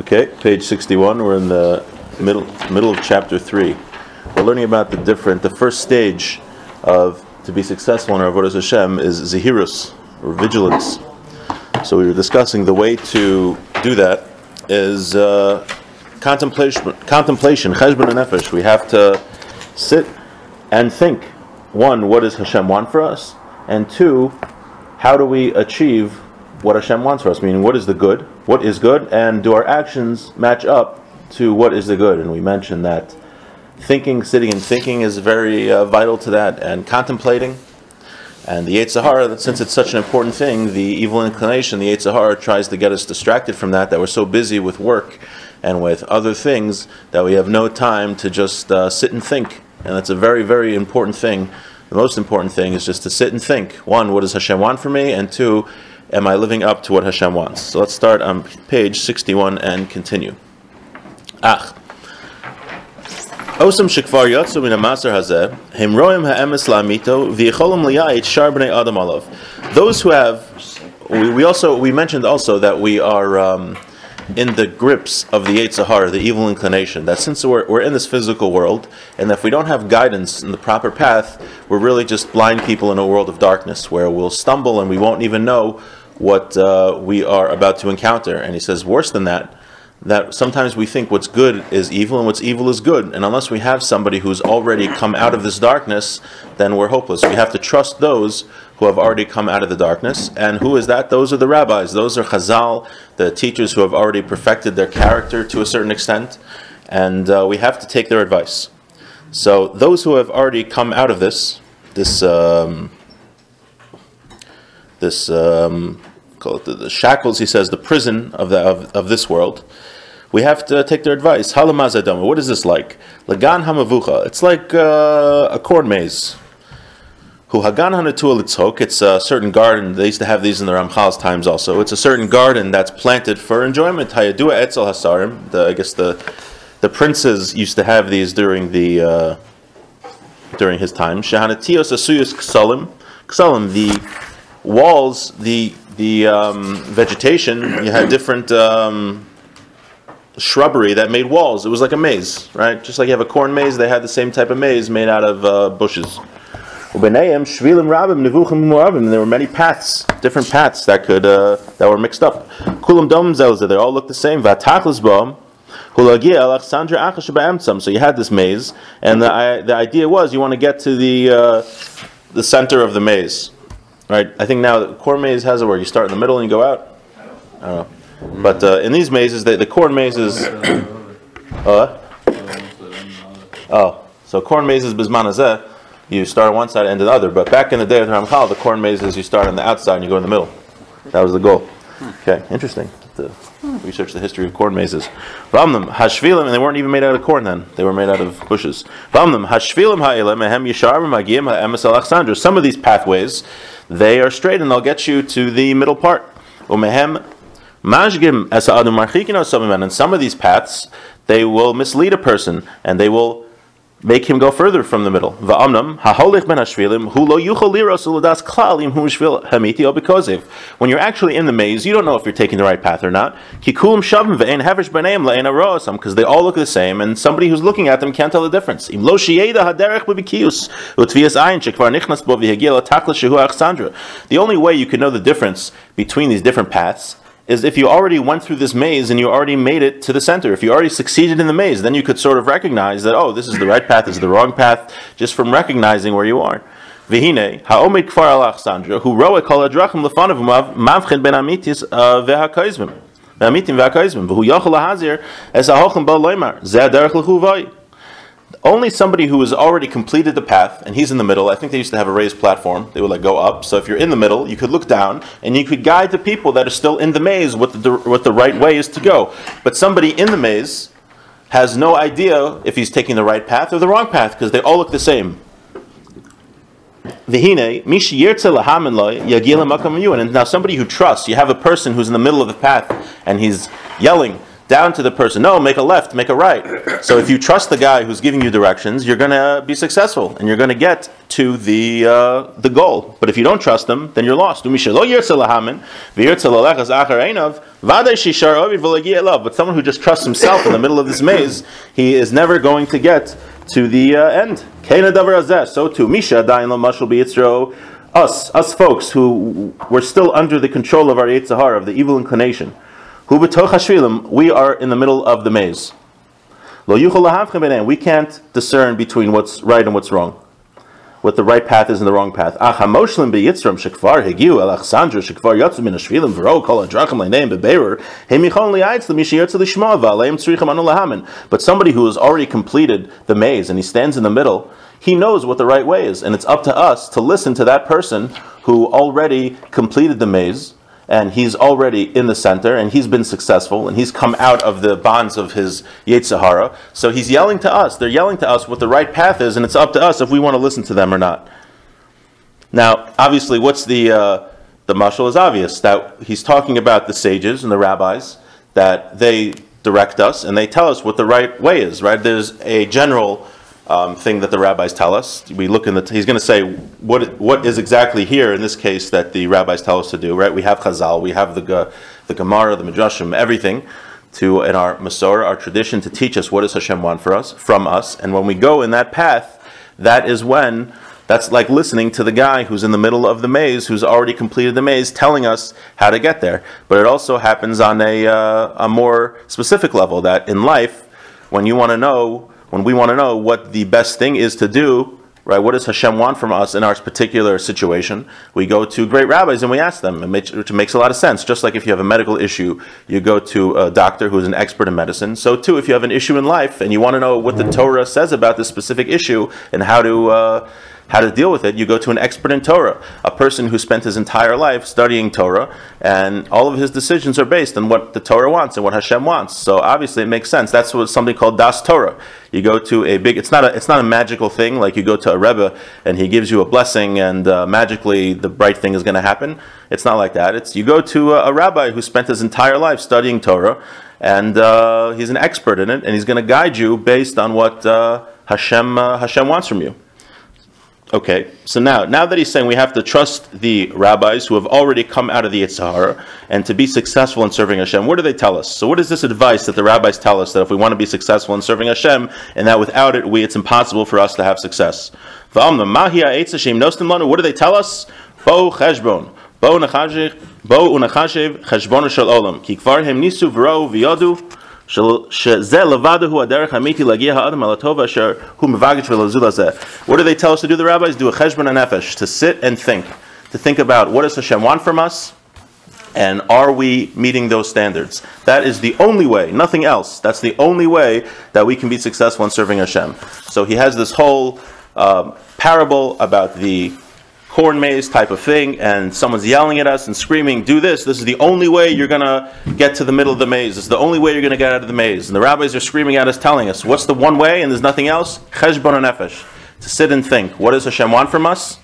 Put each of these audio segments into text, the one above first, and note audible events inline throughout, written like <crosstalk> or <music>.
Okay, page 61. We're in the middle middle of chapter 3. We're learning about the different, the first stage of to be successful in our Avodah Hashem is zahirus, or vigilance. So we were discussing the way to do that is uh, contemplation, contemplation, cheshbon and nefesh. We have to sit and think. One, what does Hashem want for us? And two, how do we achieve what Hashem wants for us? Meaning, what is the good? What is good? And do our actions match up to what is the good? And we mentioned that thinking, sitting and thinking is very uh, vital to that, and contemplating. And the Yetzer Hara, since it's such an important thing, the evil inclination, the Yetzer Hara tries to get us distracted from that, that we're so busy with work and with other things that we have no time to just uh, sit and think. And that's a very, very important thing. The most important thing is just to sit and think. One, what does Hashem want for me? And two, am I living up to what Hashem wants? So let's start on page 61 and continue. Ach. Osam shekvar yotzu min ha'maser hazeh, hem roim ha'emes la'amito, v'yicholim liyayit shar b'nei adam alav. Those who have, we, we also, we mentioned also that we are um, in the grips of the Yetzer Hara, the evil inclination, that since we're, we're in this physical world, and if we don't have guidance in the proper path, we're really just blind people in a world of darkness, where we'll stumble and we won't even know what uh, we are about to encounter. And he says, worse than that, that sometimes we think what's good is evil and what's evil is good. And unless we have somebody who's already come out of this darkness, then we're hopeless. We have to trust those who have already come out of the darkness. And who is that? Those are the rabbis. Those are Chazal, the teachers who have already perfected their character to a certain extent. And uh, we have to take their advice. So those who have already come out of this, this, um, this, um, the, the, shackles, he says, the prison of, the, of, of this world, we have to take their advice. Halamazadama, what is this like? Lagan hamavucha, it's like uh, a corn maze. Hu hagan it's a certain garden, they used to have these in the Ramchal's times also. It's a certain garden that's planted for enjoyment. Hayadua etzel hasarim, I guess the, the princes used to have these during the, uh, during his time. Shahanatios asuyus ksalim, ksalim, the walls, the the um, vegetation, you had different um, shrubbery that made walls. It was like a maze, right? Just like you have a corn maze, they had the same type of maze made out of uh, bushes. And there were many paths, different paths that could uh, that were mixed up. They all looked the same. So you had this maze, and the, the idea was you want to get to the uh, the center of the maze. Right? I think now the corn maze has it where you start in the middle and you go out. I don't know. But uh, in these mazes, they, the corn mazes. <coughs> Uh, oh, so corn mazes bismanazeh, you start on one side and end the other. But back in the day of the Ramchal, the corn mazes you start on the outside and you go in the middle. That was the goal. Okay, interesting. To research the history of corn mazes. Ramnam hashvilim, and they weren't even made out of corn then; they were made out of bushes. Ramnam hashvilim ha'ilem mehem yisharim magim ha'emes. Some of these pathways they are straight and they'll get you to the middle part. Majgim and some of these paths they will mislead a person and they will make him go further from the middle. When you're actually in the maze, you don't know if you're taking the right path or not. Because they all look the same, and somebody who's looking at them can't tell the difference. The only way you can know the difference between these different paths is if you already went through this maze and you already made it to the center. If you already succeeded in the maze, then you could sort of recognize that, oh, this is the right path, this is the wrong path, just from recognizing where you are. Vihine, ha'omid kfar al Alexandra, who roa kol adrachim ben amitis ve'hakaizmim. Ve'hakaizmim. Zeh l'chuvai only somebody who has already completed the path and he's in the middle. I think they used to have a raised platform. They would like go up. So if you're in the middle, you could look down and you could guide the people that are still in the maze what the what the right way is to go. But somebody in the maze has no idea if he's taking the right path or the wrong path because they all look the same. And now somebody who trusts, you have a person who's in the middle of the path and he's yelling down to the person. No, make a left, make a right. <coughs> So if you trust the guy who's giving you directions, you're going to be successful and you're going to get to the uh, the goal. But if you don't trust them, then you're lost. But someone who just trusts himself in the middle of this maze, he is never going to get to the uh, end. So too, Misha us, us folks who were still under the control of our Yetzer Hara, of the evil inclination. We are in the middle of the maze. We can't discern between what's right and what's wrong. What the right path is and the wrong path. But somebody who has already completed the maze and he stands in the middle, he knows what the right way is. And it's up to us to listen to that person who already completed the maze and he's already in the center, and he's been successful, and he's come out of the bonds of his Yetzer Hara. So he's yelling to us. They're yelling to us what the right path is, and it's up to us if we want to listen to them or not. Now, obviously, what's the uh, the mashal is obvious that he's talking about the sages and the rabbis that they direct us and they tell us what the right way is. Right? There's a general um, thing that the rabbis tell us. We look in the. He's going to say what what is exactly here in this case that the rabbis tell us to do. Right? We have Chazal, we have the the Gemara, the Midrashim, everything to in our Masorah, our tradition, to teach us what does Hashem want for us from us. And when we go in that path, that is when. That's like listening to the guy who's in the middle of the maze, who's already completed the maze, telling us how to get there. But it also happens on a, uh, a more specific level that in life, when you want to know when we want to know what the best thing is to do, right? What does Hashem want from us in our particular situation? We go to great rabbis and we ask them, which makes a lot of sense. Just like if you have a medical issue, you go to a doctor who's an expert in medicine. So too, if you have an issue in life and you want to know what the Torah says about this specific issue and how to uh, how to deal with it, you go to an expert in Torah, a person who spent his entire life studying Torah, and all of his decisions are based on what the Torah wants and what Hashem wants. So obviously, it makes sense. That's what something called Das Torah. You go to a big. It's not a. It's not a magical thing like you go to a rebbe and he gives you a blessing and uh, magically the bright thing is going to happen. It's not like that. It's you go to a, a rabbi who spent his entire life studying Torah and uh, he's an expert in it, and he's going to guide you based on what uh, Hashem uh, Hashem wants from you. Okay, so now, now that he's saying we have to trust the rabbis who have already come out of the Yetzer Hara and to be successful in serving Hashem, what do they tell us? So, what is this advice that the rabbis tell us that if we want to be successful in serving Hashem and that without it, we, it's impossible for us to have success? What do they tell us? Bo. Bo unachashev cheshbon olam. Nisu what do they tell us to do, the rabbis? Do a cheshbon nefesh, to sit and think, to think about what does Hashem want from us, and are we meeting those standards? That is the only way, nothing else. That's the only way that we can be successful in serving Hashem. So he has this whole um, parable about the corn maze type of thing, and someone's yelling at us and screaming, Do this, this is the only way you're going to get to the middle of the maze. This is the only way you're going to get out of the maze. And the rabbis are screaming at us, telling us, What's the one way and there's nothing else? Cheshbon nefesh. To sit and think. What does Hashem want from us?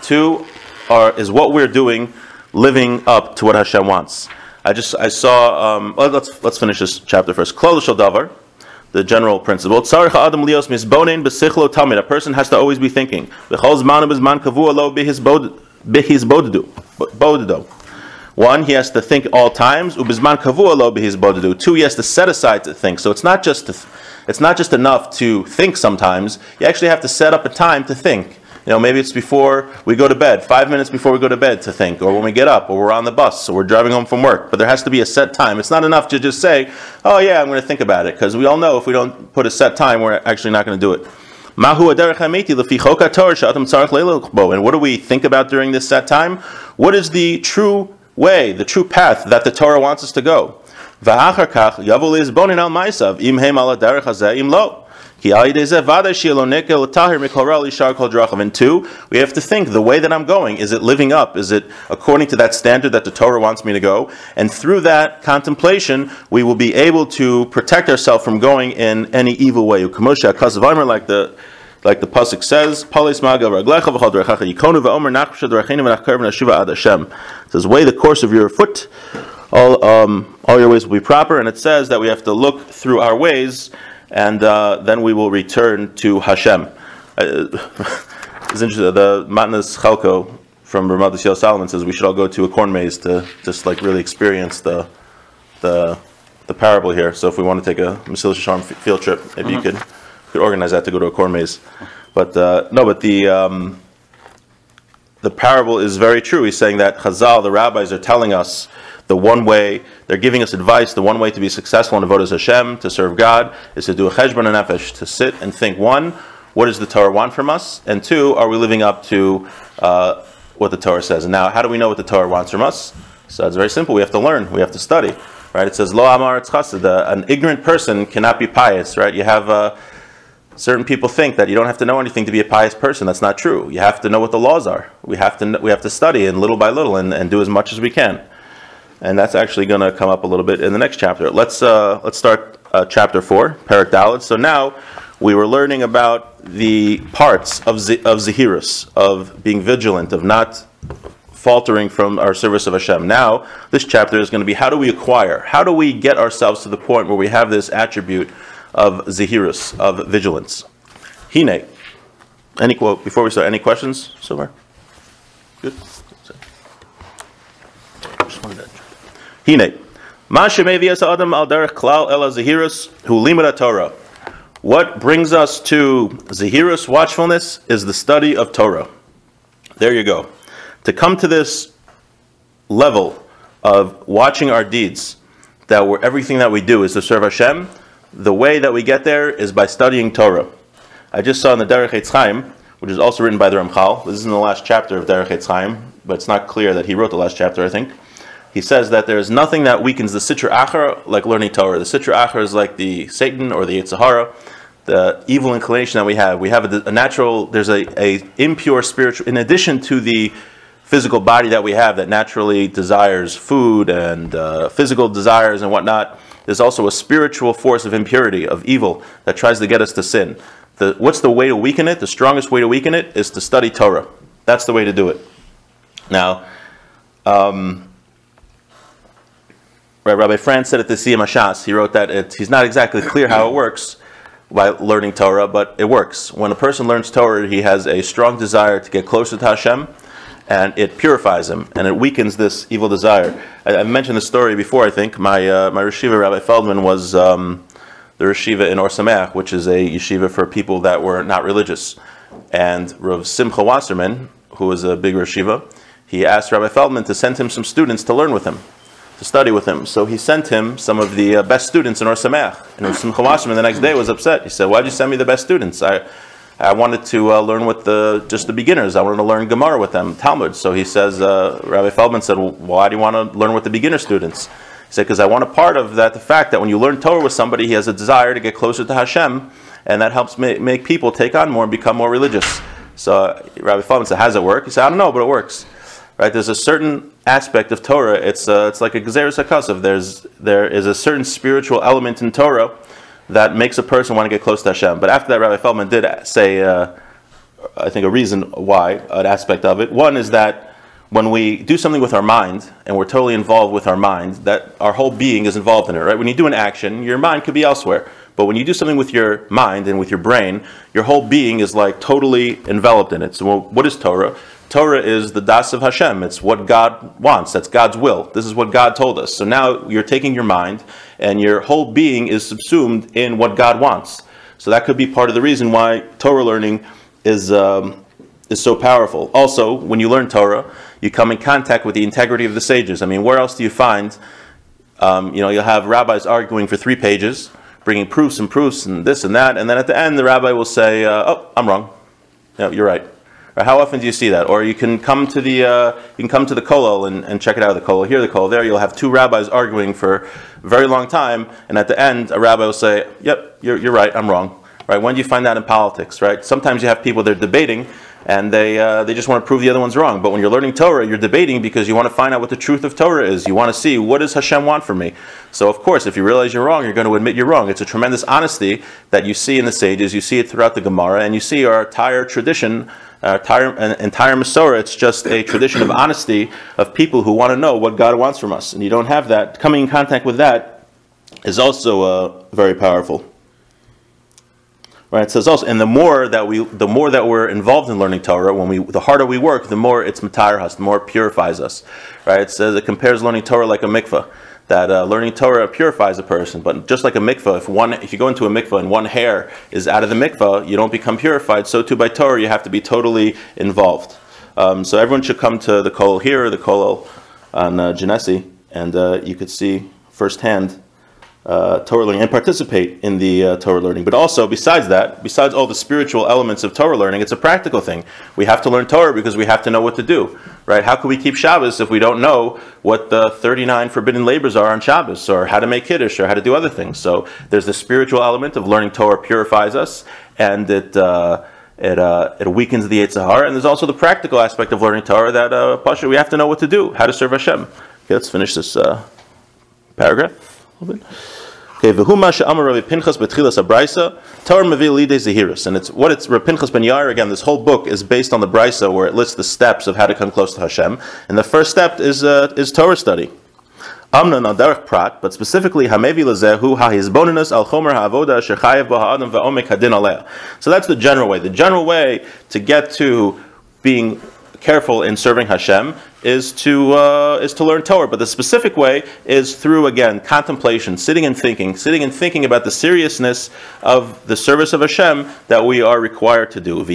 Two are, is what we're doing living up to what Hashem wants. I just I saw. Um, let's let's finish this chapter first. Klal davar the general principle. A person has to always be thinking. One, he has to think all times. Two, he has to set aside to think. So it's not just to, it's not just enough to think sometimes. You actually have to set up a time to think. You know, maybe it's before we go to bed, five minutes before we go to bed to think, or when we get up, or we're on the bus, or we're driving home from work. But there has to be a set time. It's not enough to just say, oh, yeah, I'm going to think about it, because we all know if we don't put a set time, we're actually not going to do it. And what do we think about during this set time? What is the true way, the true path that the Torah wants us to go? And two, we have to think the way that I'm going, is it living up? Is it according to that standard that the Torah wants me to go? And through that contemplation, we will be able to protect ourselves from going in any evil way. Like the like the pasuk says, It says, weigh the course of your foot all, um, all your ways will be proper. And it says that we have to look through our ways, and uh, then we will return to Hashem. Uh, <laughs> it's interesting. The Matnas Chelko from Rav Matisyahu Salomon says we should all go to a corn maze to just like really experience the the the parable here. So if we want to take a Mesilas Yesharim field trip, maybe mm-hmm. you could could organize that to go to a corn maze. But uh, no, but the um, the parable is very true. He's saying that Chazal, the rabbis, are telling us the one way, they're giving us advice, the one way to be successful in Avodah Hashem, to serve God, is to do a cheshbon and nefesh, to sit and think, one, what does the Torah want from us? And two, are we living up to uh, what the Torah says? And now, how do we know what the Torah wants from us? So it's very simple. We have to learn. We have to study. Right? It says, Lo amar An ignorant person cannot be pious. Right? You have... Uh, certain people think that you don't have to know anything to be a pious person. That's not true. You have to know what the laws are. We have to we have to study and little by little and, and do as much as we can. And that's actually going to come up a little bit in the next chapter. Let's uh, let's start uh, chapter four, Parak. So now we were learning about the parts of Z- of Zahirus, of being vigilant, of not faltering from our service of Hashem. Now this chapter is going to be how do we acquire, how do we get ourselves to the point where we have this attribute of zahirus, of vigilance. Hine. Any quote before we start? Any questions so far? Good. Hine. Adam al klal ela zahirus hu limud Torah. What brings us to zahirus watchfulness is the study of Torah. There you go. To come to this level of watching our deeds, that where everything that we do is to serve Hashem, the way that we get there is by studying Torah. I just saw in the Derech Chaim, which is also written by the Ramchal. This is in the last chapter of Derech Chaim, but it's not clear that he wrote the last chapter. I think he says that there is nothing that weakens the Sitra Achra like learning Torah. The Sitra Achra is like the Satan or the Yetzer Hara, the evil inclination that we have. We have a, a natural. There's a, a impure spiritual. In addition to the physical body that we have that naturally desires food and uh, physical desires and whatnot there's also a spiritual force of impurity, of evil, that tries to get us to sin. The, what's the way to weaken it? The strongest way to weaken it is to study Torah. That's the way to do it. Now, um, Rabbi Frand said at the Siyum Hashas, he wrote that it, he's not exactly clear how it works by learning Torah, but it works. When a person learns Torah, he has a strong desire to get closer to Hashem, and it purifies him and it weakens this evil desire. I, I mentioned the story before. I think my uh, my yeshiva Rabbi Feldman was um, the yeshiva in Or Sameach, which is a yeshiva for people that were not religious. And Rav Simcha Wasserman, who was a big yeshiva, he asked Rabbi Feldman to send him some students to learn with him, to study with him. So he sent him some of the uh, best students in Or Sameach. And Simcha Wasserman the next day was upset. He said, "Why'd you send me the best students? I I wanted to uh, learn with the just the beginners. I wanted to learn Gemara with them, Talmud. So he says, uh, Rabbi Feldman said, well, why do you want to learn with the beginner students? He said, because I want a part of that, the fact that when you learn Torah with somebody, he has a desire to get closer to Hashem, and that helps ma- make people take on more and become more religious. So uh, Rabbi Feldman said, how does it work? He said, I don't know, but it works. Right? There's a certain aspect of Torah. It's uh, it's like a gezeres hakasav. There's there is a certain spiritual element in Torah that makes a person want to get close to Hashem. But after that, Rabbi Feldman did say, uh, I think, a reason why, an aspect of it. One is that when we do something with our mind and we're totally involved with our mind, that our whole being is involved in it, right? When you do an action, your mind could be elsewhere. But when you do something with your mind and with your brain, your whole being is like totally enveloped in it. So, what is Torah? Torah is the das of Hashem. It's what God wants. That's God's will. This is what God told us. So now you're taking your mind and your whole being is subsumed in what God wants. So that could be part of the reason why Torah learning is um, is so powerful. Also, when you learn Torah, you come in contact with the integrity of the sages. I mean, where else do you find? Um, you know, you'll have rabbis arguing for three pages, bringing proofs and proofs and this and that, and then at the end, the rabbi will say, uh, "Oh, I'm wrong. No, you're right." Or how often do you see that? Or you can come to the uh, you can come to the kollel and, and check it out. The kollel here, the kollel there. You'll have two rabbis arguing for a very long time, and at the end, a rabbi will say, "Yep, you're, you're right. I'm wrong." Right? When do you find that in politics? Right? Sometimes you have people they're debating, and they uh, they just want to prove the other one's wrong. But when you're learning Torah, you're debating because you want to find out what the truth of Torah is. You want to see what does Hashem want from me. So of course, if you realize you're wrong, you're going to admit you're wrong. It's a tremendous honesty that you see in the sages. You see it throughout the Gemara, and you see our entire tradition entire, an entire Masorah, it's just a tradition of honesty of people who want to know what God wants from us. And you don't have that. Coming in contact with that is also uh, very powerful. Right, it says also, and the more that we, the more that we're involved in learning Torah, when we, the harder we work, the more it's matar us, the more it purifies us. Right, it says it compares learning Torah like a mikvah that uh, learning Torah purifies a person. But just like a mikvah, if one, if you go into a mikvah and one hair is out of the mikvah, you don't become purified. So too by Torah, you have to be totally involved. Um, so everyone should come to the kol here, the kol on uh, Genesi, and uh, you could see firsthand uh, Torah learning and participate in the uh, Torah learning. But also, besides that, besides all the spiritual elements of Torah learning, it's a practical thing. We have to learn Torah because we have to know what to do, right? How can we keep Shabbos if we don't know what the 39 forbidden labors are on Shabbos, or how to make Kiddush, or how to do other things? So there's the spiritual element of learning Torah purifies us, and it. Uh, it, uh, it weakens the Yetzer Hara, and there's also the practical aspect of learning Torah that uh, Pasha, we have to know what to do, how to serve Hashem. Okay, let's finish this uh, paragraph bit. Okay, v'huma she'amar Rabbi Pinchas betchilas abraisa Torah mevil lidei zehirus, and it's what it's Rabbi Pinchas ben Yair. Again, this whole book is based on the brisa where it lists the steps of how to come close to Hashem, and the first step is uh, is Torah study. Amna nadarach prat, but specifically hamevi lezehu ha'hizboninus al chomer ha'avoda shechayev b'ha'adam va'omek hadin aleh. So that's the general way. The general way to get to being careful in serving Hashem is to uh, is to learn Torah. But the specific way is through again contemplation, sitting and thinking, sitting and thinking about the seriousness of the service of Hashem that we are required to do. And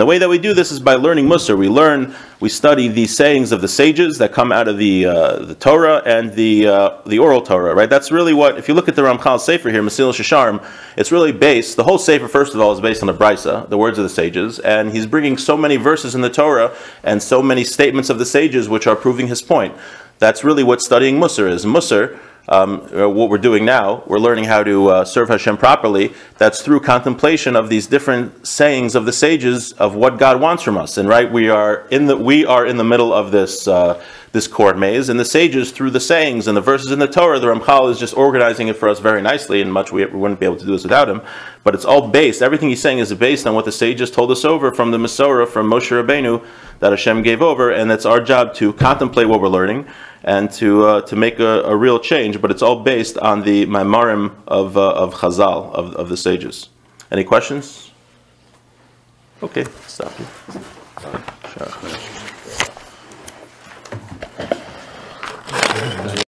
the way that we do this is by learning Musar. We learn, we study the sayings of the sages that come out of the uh, the Torah and the uh, the oral Torah. Right. That's really what. If you look at the Ramchal Sefer here, Mesilas Yesharim, it's really based. The whole Sefer, first of all, is based on the Brisa, the words of the sages, and he's bringing so many verses in the Torah and so many statements of the sages which are proving his point. That's really what studying Musar is. Musar, um, uh, what we're doing now, we're learning how to uh, serve Hashem properly. That's through contemplation of these different sayings of the sages of what God wants from us. And right, we are in the we are in the middle of this. Uh, this court maze. And the sages, through the sayings and the verses in the Torah, the Ramchal is just organizing it for us very nicely, and much we, we wouldn't be able to do this without him. But it's all based, everything he's saying is based on what the sages told us over from the Masorah, from Moshe Rabbeinu, that Hashem gave over, and it's our job to contemplate what we're learning and to, uh, to make a, a, real change, but it's all based on the Maimarim of, uh, of Chazal, of, of the sages. Any questions? Okay, stop you.